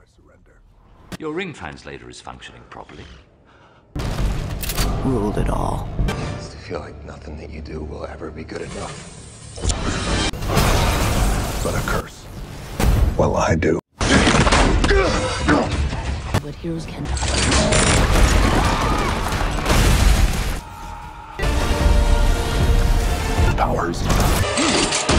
I surrender. Your ring translator is functioning properly. Ruled it all. It's to feel like nothing that you do will ever be good enough. But a curse. Well, I do. But heroes can. Powers.